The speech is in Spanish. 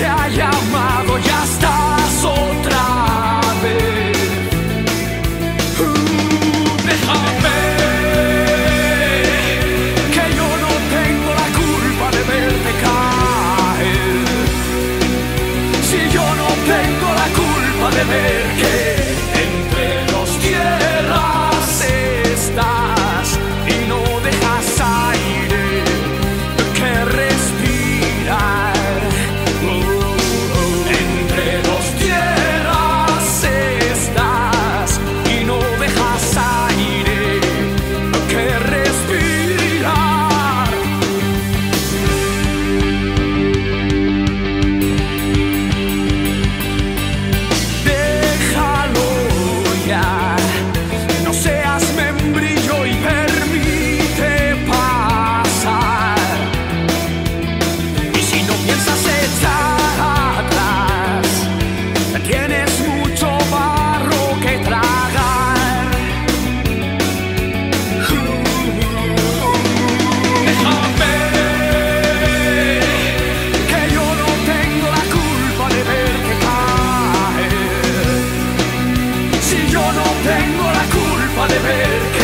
te ha llamado, ya está. si yo no tengo la culpa de ver que